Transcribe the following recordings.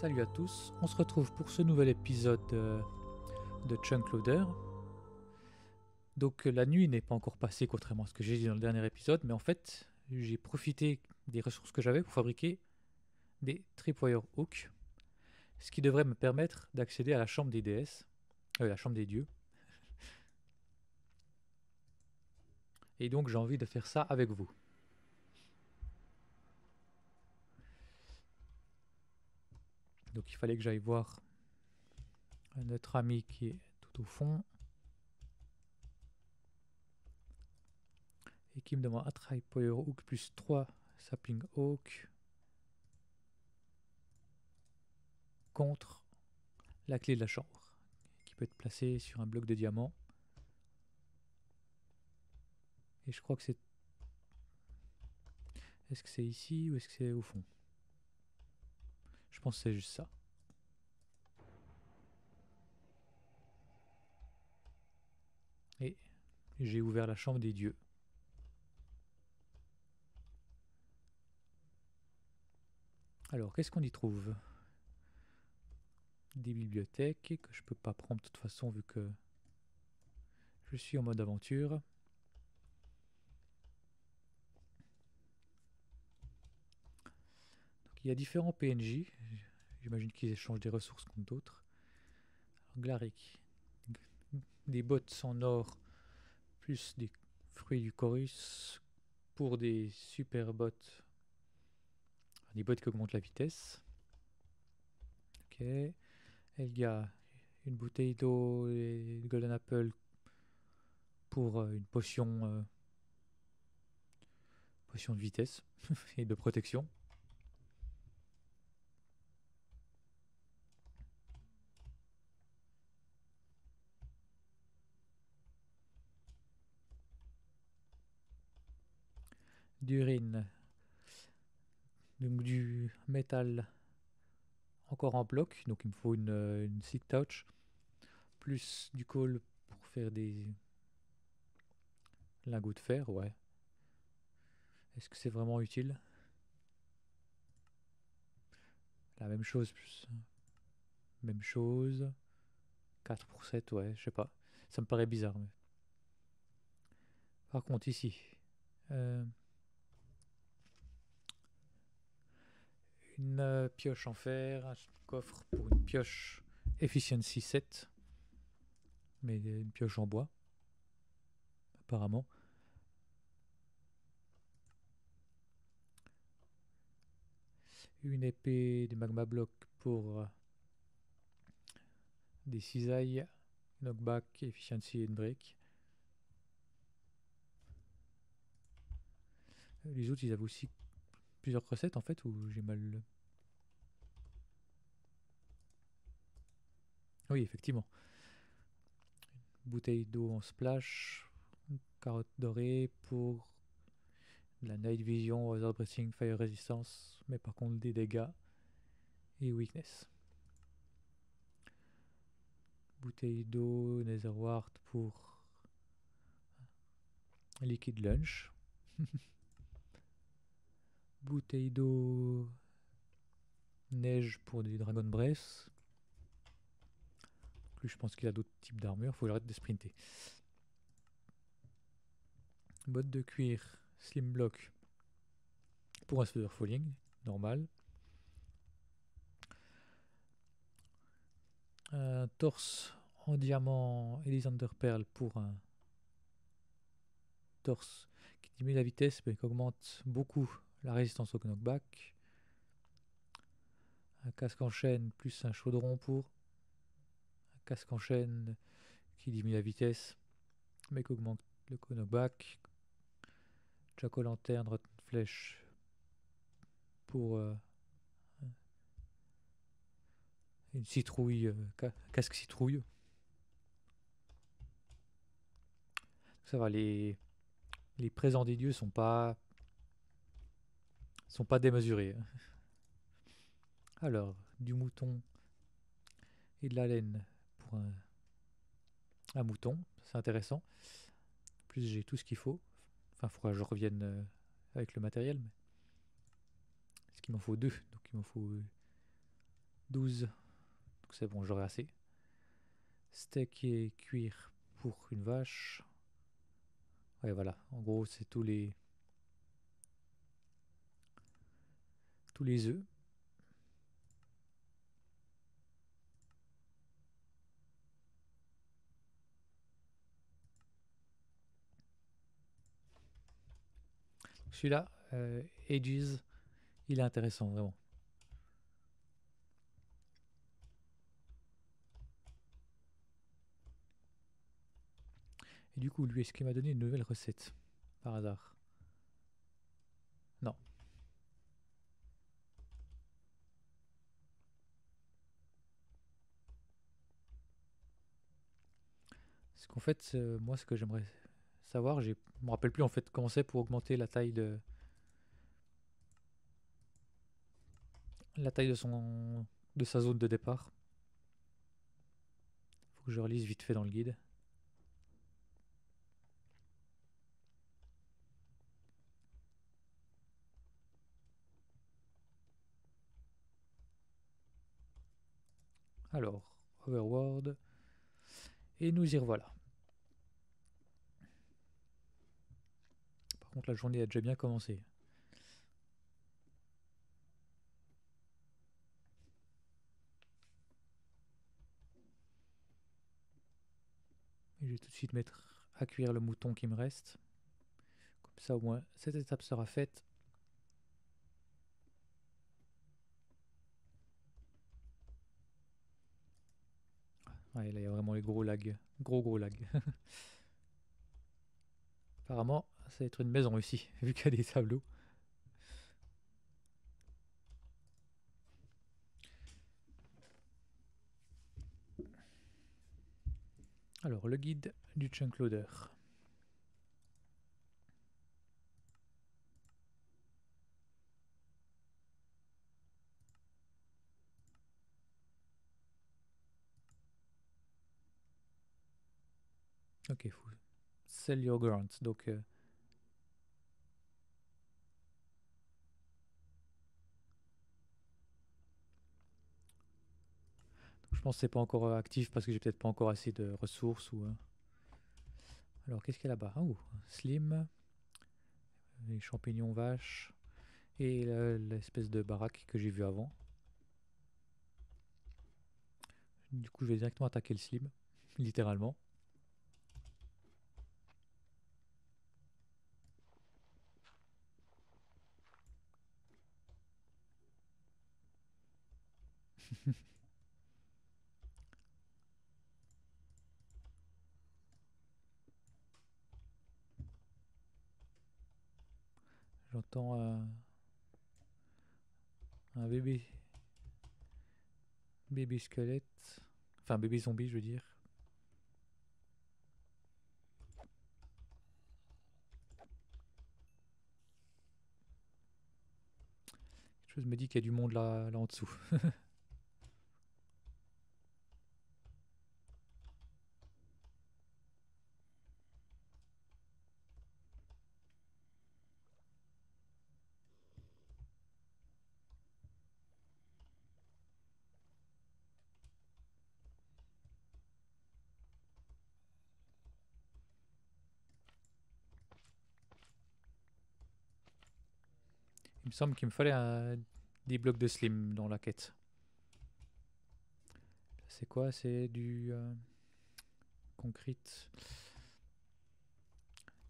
Salut à tous, on se retrouve pour ce nouvel épisode euh, de Chunk Loader. Donc euh, la nuit n'est pas encore passée contrairement à ce que j'ai dit dans le dernier épisode, mais en fait j'ai profité des ressources que j'avais pour fabriquer des tripwire hooks, ce qui devrait me permettre d'accéder à la chambre des déesses, euh, la chambre des dieux. Et donc j'ai envie de faire ça avec vous. Donc il fallait que j'aille voir notre ami qui est tout au fond. Et qui me demande un try power hook plus 3 sapling hook contre la clé de la chambre qui peut être placée sur un bloc de diamant. Et je crois que c'est... Est-ce que c'est ici ou est-ce que c'est au fond? Je pense que c'est juste ça. Et j'ai ouvert la chambre des dieux. Alors, qu'est-ce qu'on y trouve? Des bibliothèques que je peux pas prendre de toute façon vu que je suis en mode aventure. Il y a différents PNJ. J'imagine qu'ils échangent des ressources contre d'autres. Glaric. Des bottes en or plus des fruits du chorus pour des super bottes. Des bottes qui augmentent la vitesse. Ok. Elga, une bouteille d'eau et Golden Apple pour euh, une potion, euh, potion de vitesse et de protection. D'urine, donc du métal encore en bloc, donc il me faut une, euh, une touch, plus du coal pour faire des lingots de fer, ouais. Est-ce que c'est vraiment utile? La même chose, plus même chose. 4 pour 7, ouais, je sais pas. Ça me paraît bizarre. Mais... Par contre, ici, euh, une euh, pioche en fer, un coffre pour une pioche Efficiency 7, mais une pioche en bois, apparemment. Une épée de magma block pour euh, des cisailles, knockback, efficiency une break. Les autres, ils avaient aussi plusieurs recettes en fait ou j'ai mal. Oui, effectivement. bouteille d'eau en splash, carotte dorée pour la night vision, weather breathing, fire resistance, mais par contre des dégâts et weakness. Bouteille d'eau, netherwart pour liquide lunch. Bouteille d'eau. Neige pour des Dragon Breath. Plus je pense qu'il a d'autres types d'armure. Faut que de sprinter. Botte de cuir. Slim block. Pour un feather falling. Normal. Un torse en diamant Elisander Pearl pour un torse qui diminue la vitesse mais qui augmente beaucoup la résistance au knockback. Un casque en chaîne plus un chaudron pour. Un casque en chaîne qui diminue la vitesse mais qui augmente le knockback. Jack o' lanterne, flèche pour euh, une citrouille, euh, casque citrouille. Ça va, les, les présents des dieux sont pas sont pas démesurés. Alors, du mouton et de la laine pour un, mouton, c'est intéressant. En plus, j'ai tout ce qu'il faut. Enfin, il faudra que je revienne euh, avec le matériel. Mais... Est-ce qu'il m'en faut deux Donc, il m'en faut 12. Donc c'est bon, j'aurai assez. Steak et cuir pour une vache. Ouais, voilà. En gros, c'est tous les tous les œufs. Celui-là, euh, il est intéressant vraiment. Et du coup, lui, est-ce qu'il m'a donné une nouvelle recette Par hasard? Non. Qu'en fait, euh, moi, ce que j'aimerais savoir, je me rappelle plus en fait comment c'est pour augmenter la taille de la taille de sa zone de départ. Faut que je relise vite fait dans le guide. Alors, Overworld. Et nous y revoilà. Par contre, la journée a déjà bien commencé. je vais tout de suite mettre à cuire le mouton qui me reste. Comme ça, au moins, cette étape sera faite. Là, il y a vraiment les gros lags. Gros, gros lags. Apparemment, ça va être une maison ici, vu qu'il y a des tableaux. Alors, le guide du chunk loader. Ok, faut sell your grants. Donc, euh, je pense que c'est pas encore euh, actif parce que j'ai peut-être pas encore assez de ressources ou. Euh. Alors, qu'est-ce qu'il y a là-bas? Oh, slim, les champignons vaches et l'espèce de baraque que j'ai vu avant. Du coup, je vais directement attaquer le slim, littéralement. J'entends un, un bébé bébé squelette, enfin bébé zombie je veux dire. Quelque chose me dit qu'il y a du monde là, là en dessous. Il me semble qu'il me fallait un, des blocs de slim dans la quête. C'est quoi? C'est du euh, concrete.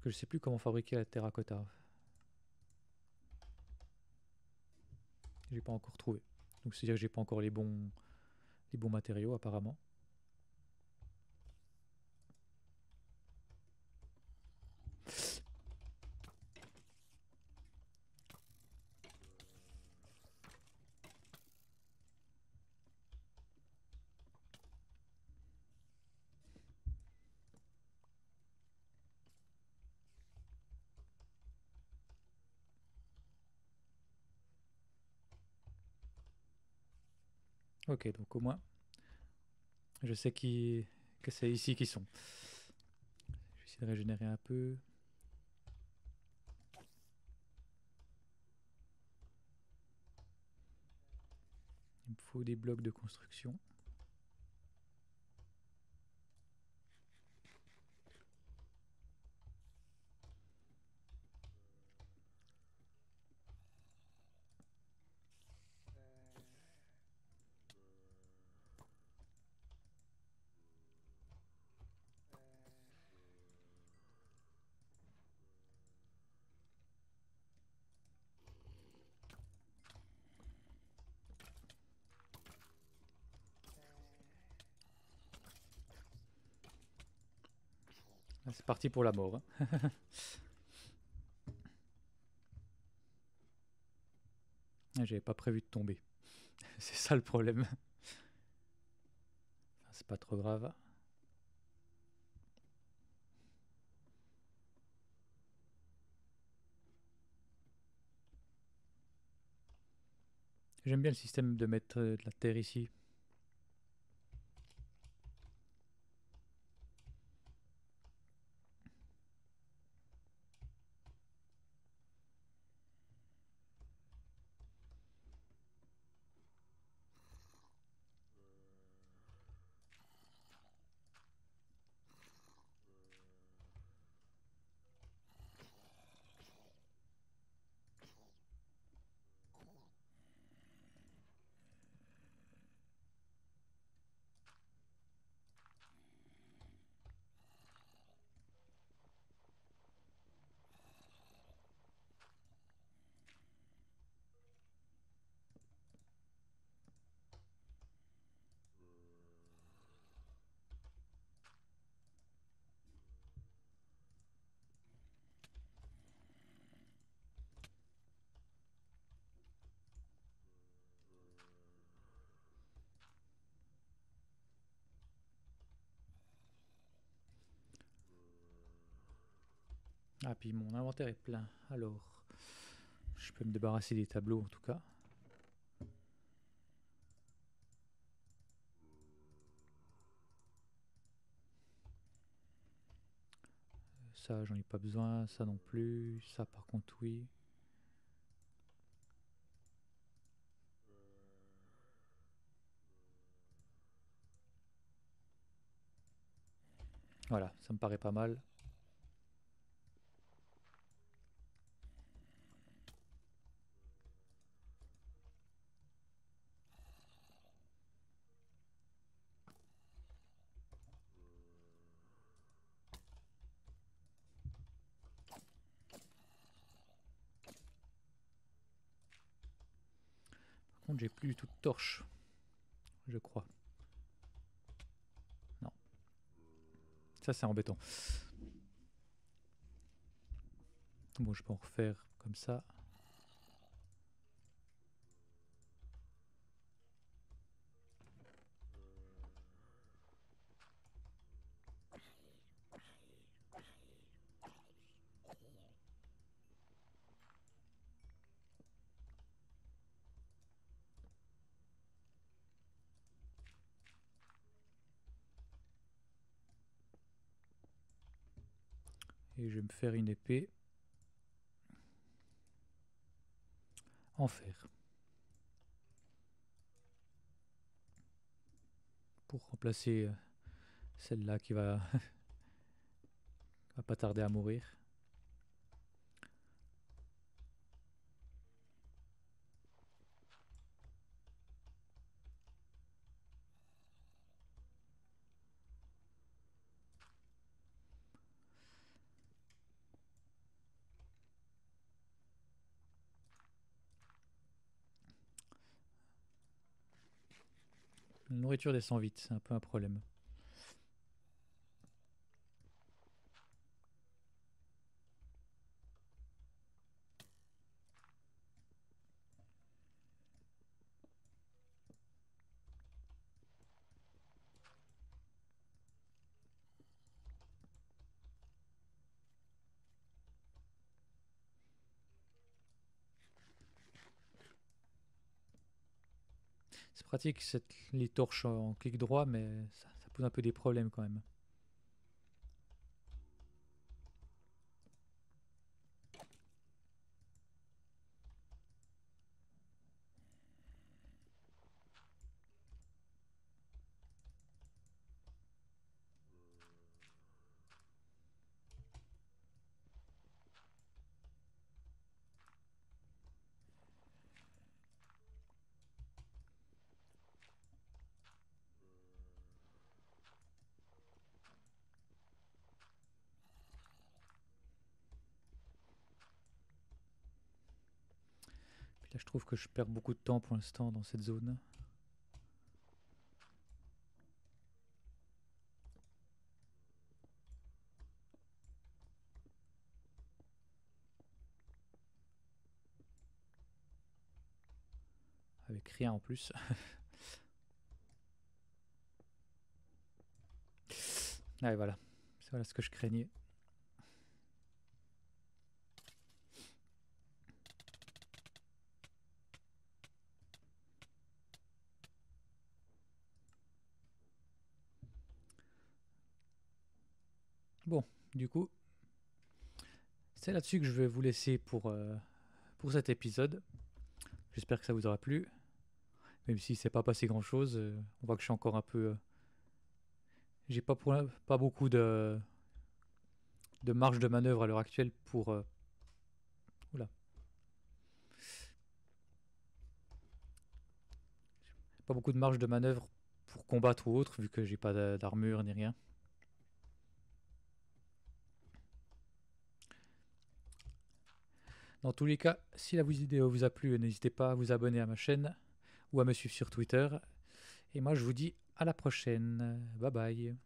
Que je sais plus comment fabriquer la terracotta. J'ai pas encore trouvé. Donc c'est à dire que j'ai pas encore les bons les bons matériaux apparemment. Ok, donc au moins, je sais qui, que c'est ici qu'ils sont. Je vais essayer de régénérer un peu. me faut des blocs de construction. C'est parti pour la mort. hein. J'avais pas prévu de tomber. C'est ça le problème. C'est pas trop grave. J'aime bien le système de mettre euh, de la terre ici. Ah, puis mon inventaire est plein. Alors, je peux me débarrasser des tableaux en tout cas. Ça, j'en ai pas besoin. Ça non plus. Ça, par contre, oui. Voilà, ça me paraît pas mal. Par contre, j'ai plus du tout de Je crois. Non. Ça, c'est embêtant. Bon, je peux en refaire comme ça. Je vais me faire une épée en fer. Pour remplacer euh, celle-là qui va pas tarder à mourir. La nourriture descend vite, c'est un peu un problème. C'est pratique cette, les torches en clic droit, mais ça, ça pose un peu des problèmes quand même. Je trouve que je perds beaucoup de temps pour l'instant dans cette zone. Avec rien en plus. ah, et voilà. C'est voilà ce que je craignais. Bon, du coup, c'est là-dessus que je vais vous laisser pour, euh, pour cet épisode. J'espère que ça vous aura plu. Même si c'est pas passé grand chose, euh, on voit que je suis encore un peu. Euh, j'ai pas beaucoup de, de marge de manœuvre à l'heure actuelle pour. oula. Pas beaucoup de marge de manœuvre pour combattre ou autre, vu que j'ai pas d'armure ni rien. Dans tous les cas, si la vidéo vous a plu, n'hésitez pas à vous abonner à ma chaîne ou à me suivre sur Twitter. Et moi, je vous dis à la prochaine. Bye bye.